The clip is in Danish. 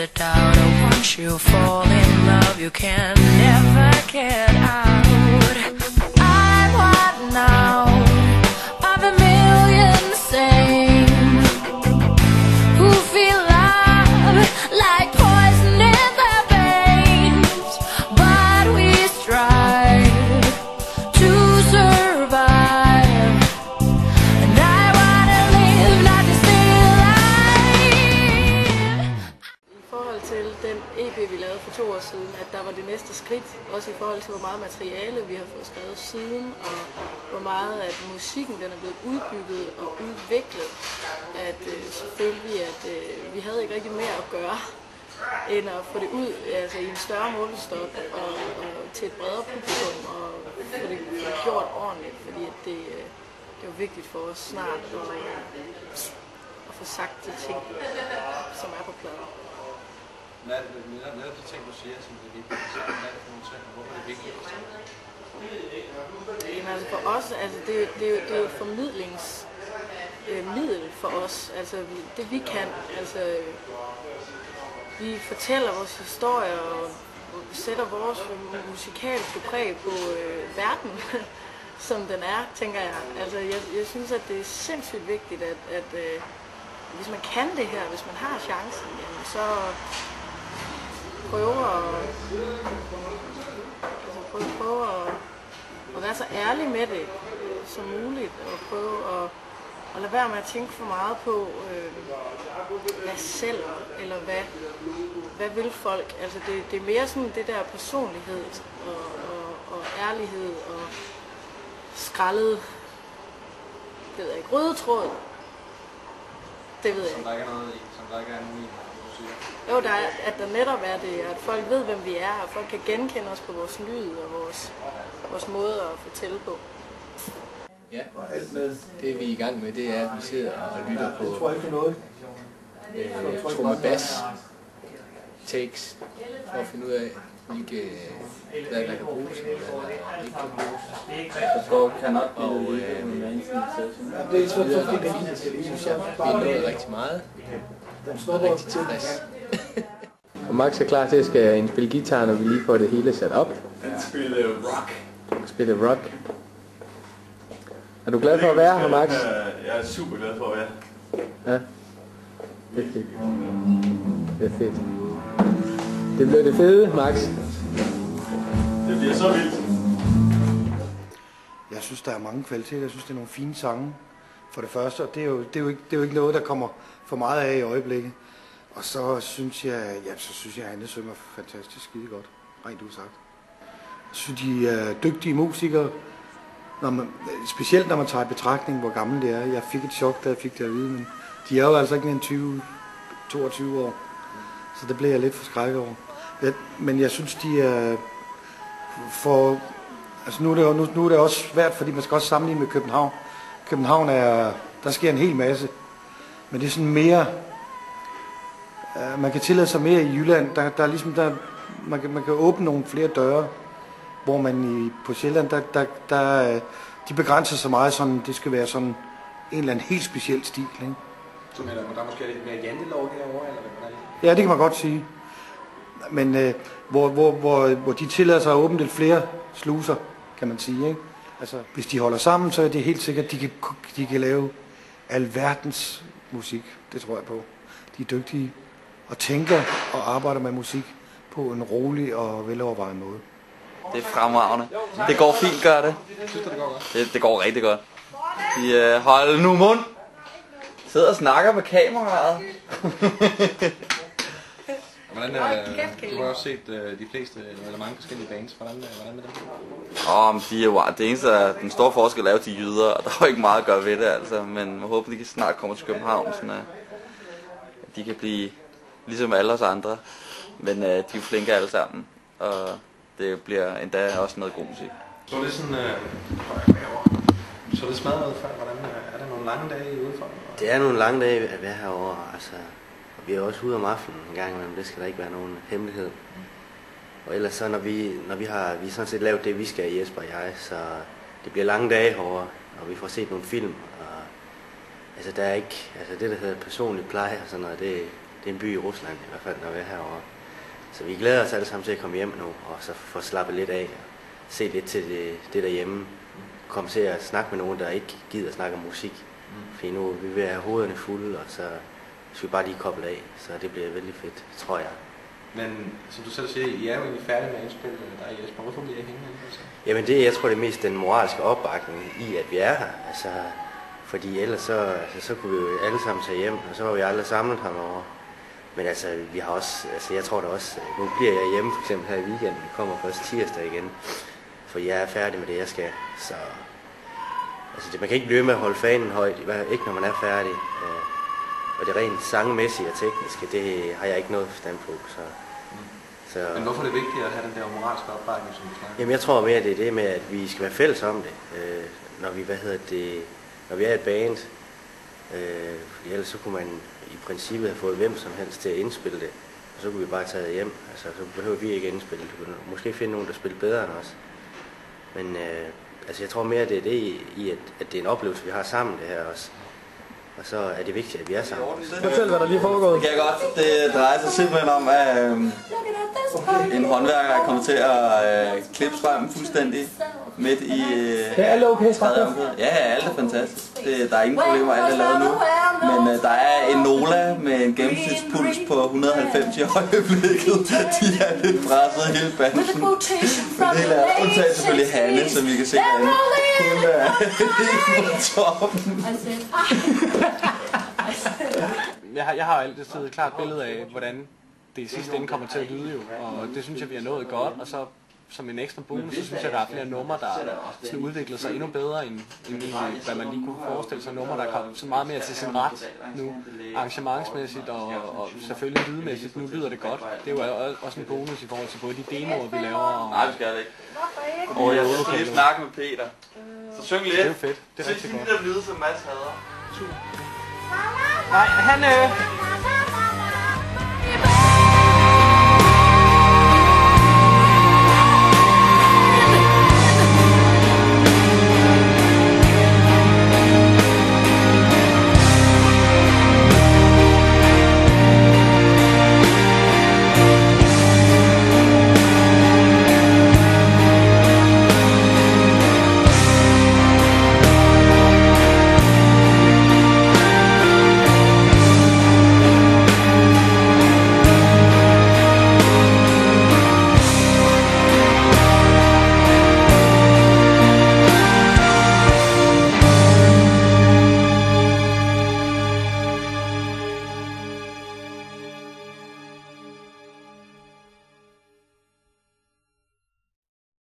A doubt that once you fall in love, you can never år siden, at der var det næste skridt, også i forhold til, hvor meget materiale vi har fået skrevet siden, og hvor meget at musikken den er blevet udbygget og udviklet, at øh, selvfølgelig, at øh, vi havde ikke rigtig mere at gøre, end at få det ud altså, i en større målestok og, og til et bredere publikum, og få det, gjort ordentligt, fordi at det, øh, det var vigtigt for os snart at, at få sagt de ting, som er på pladen. Hvad er det, netop, netop de ting, du siger, som det er vigtigt? Så Hvad er det for nogle ting, og hvorfor er det vigtigt? Jamen, altså for os, altså det, det, det, det er jo formidlings øh, middel for os, altså det vi kan, altså vi fortæller vores historie og sætter vores musikalske præg på øh, verden, som den er, tænker jeg. Altså jeg, jeg synes, at det er sindssygt vigtigt, at, at øh, hvis man kan det her, hvis man har chancen, jamen, så prøve at, altså prøve, prøve at at være så ærlig med det øh, som muligt, og prøve at, at lade være med at tænke for meget på, øh, hvad selv, eller hvad, hvad vil folk. Altså det, det er mere sådan det der personlighed og, og, og ærlighed og skrællet, det ved jeg ikke, røde tråd. Det ved jeg Som der ikke er noget i, som der ikke er nogen i, siger. Jo, der er, at der netop er det, at folk ved, hvem vi er, og folk kan genkende os på vores lyd og vores, vores måde at fortælle på. Ja, det vi er i gang med, det er, at vi sidder og lytter på øh, tromme bas takes, for at finde ud af, hvilke, hvad der kan bruges, og hvad der ikke kan bruges. Og øh, det lyder ret fint, synes jeg. Vi er nået rigtig meget. Jeg er rigtig tilfreds. Og Max er klar til at skal indspille guitar, når vi lige får det hele sat op. spille rock. Spille rock. Er du glad for at være her, Max? Jeg er super glad for at være Ja. Det er fedt. Det er fedt. Det blev det fede, Max. Det bliver så vildt. Jeg synes, der er mange kvaliteter. Jeg synes, det er nogle fine sange. For det første, og det er jo, det er jo, ikke, det er jo ikke noget, der kommer for meget af i øjeblikket. Og så synes jeg, ja, så synes jeg, at Anne synger fantastisk skide godt. Rent udsagt. Jeg synes, de er dygtige musikere. Når man, specielt når man tager i betragtning, hvor gamle det er. Jeg fik et chok, da jeg fik det at vide, men de er jo altså ikke mere end 20, 22 år. Så det blev jeg lidt forskrækket over. Jeg, men jeg synes, de er for Altså nu er, det, nu, nu er det også svært, fordi man skal også sammenligne med København. København er, der sker en hel masse. Men det er sådan mere, uh, man kan tillade sig mere i Jylland. Der, der er ligesom, der, man, kan, man kan åbne nogle flere døre, hvor man i, på Sjælland, der, der, der, øh, de begrænser sig meget sådan, det skal være sådan en eller anden helt speciel stil. Ikke? Så du, der er måske lidt mere jantelov herovre, eller hvad? Ja, det kan man godt sige. Men øh, hvor, hvor, hvor, hvor de tillader sig at åbne lidt flere sluser, kan man sige. Ikke? Altså, hvis de holder sammen, så er det helt sikkert, at de kan, de kan lave alverdens musik. Det tror jeg på. De er dygtige og tænker og arbejder med musik på en rolig og velovervejet måde. Det er fremragende. Det går fint, gør det. Synes du, det går godt? Det, det går rigtig godt. De øh, hold nu mund. Sidder og snakker med kameraet. Hvordan, Hold øh, kæft, du har også set øh, de fleste, eller mange forskellige bands. Hvordan, øh, hvordan med dem? Åh, men de er jo, det eneste, er, den store forskel er jo de jyder, og der er jo ikke meget at gøre ved det, altså. Men jeg håber, de kan snart komme til København, sådan at at de kan blive ligesom alle os andre. Men øh, de er jo flinke alle sammen, og det bliver endda også noget god musik. Så det sådan, øh, så det smadret ud før. Hvordan, er der nogle lange dage ude for? Det er nogle lange dage at være herovre, altså. Vi er også ude om aftenen en gang imellem, det skal der ikke være nogen hemmelighed. Og ellers så, når vi, når vi har vi har sådan set lavet det, vi skal, Jesper og jeg, så det bliver lange dage herovre, og vi får set nogle film. Og, altså, der er ikke, altså det, der hedder personlig pleje og sådan noget, det, det er en by i Rusland, i hvert fald når vi er herovre. Så vi glæder os alle sammen til at komme hjem nu, og så få slappet lidt af, og se lidt til det, det derhjemme. Komme til at snakke med nogen, der ikke gider snakke om musik. Fordi nu vi vil have hovederne fulde, og så skal vi bare lige koble af. Så det bliver vældig fedt, tror jeg. Men som du selv siger, I er jo egentlig færdige med at indspille der i Jesper. Hvorfor bliver I hængende? Altså? Jamen det, jeg tror det er mest den moralske opbakning i, at vi er her. Altså, fordi ellers så, altså, så kunne vi jo alle sammen tage hjem, og så var vi aldrig samlet herovre. Men altså, vi har også, altså jeg tror da også, nu bliver jeg hjemme for eksempel her i weekenden, kommer først tirsdag igen, for jeg er færdig med det, jeg skal. Så altså, det, man kan ikke blive med at holde fanen højt, ikke når man er færdig. Øh, Og det rent sangmæssige og tekniske, det har jeg ikke noget forstand på. Så, så, Men hvorfor er det vigtigt at have den der moralske opbakning, som du snakker? Jamen jeg tror mere, det er det med, at vi skal være fælles om det, øh, når vi, hvad hedder det, når vi er et band. Øh, fordi ellers så kunne man i princippet have fået hvem som helst til at indspille det, og så kunne vi bare tage det hjem. Altså, så behøver vi ikke indspille det. Vi kunne måske finde nogen, der spiller bedre end os. Men øh, altså, jeg tror mere, det er det i, i at, at det er en oplevelse, vi har sammen det her også. Og så er det vigtigt, at vi er sammen. Fortæl, hvad der lige er foregået. Det kan jeg godt. Det drejer sig simpelthen om, at øh, en håndværker er kommet til at øh, klippe strømmen fuldstændig midt i øh, Det er alle okay. Ja, ja, alt er fantastisk. Det, der er ingen problemer, alt er lavet nu. Men øh, der er en Nola med en gennemsnitspuls på 190 i øjeblikket. De er lidt presset hele banden. Men det hele er undtagen selvfølgelig Hanne, som vi kan se derinde. Hun er helt på toppen. Jeg har, jeg har altid et klart billede af, hvordan det i sidste ende kommer til at lyde jo, og det synes jeg, vi har nået godt, og så som en ekstra bonus, så synes jeg, der er flere numre, der sådan udvikler sig endnu bedre, end, end hvad man lige kunne forestille sig. Numre, der kommer så meget mere til sin ret nu, arrangementsmæssigt og, og selvfølgelig lydmæssigt. Nu lyder det godt. Det er jo også- en bonus i forhold til både de demoer, vi laver, og, Nej, vi skal det ikke. og jeg skal lige snakke med Peter. Så syng lidt. det er jo fedt. Det er rigtig godt. der lyde, som Mads hader. Han, øh,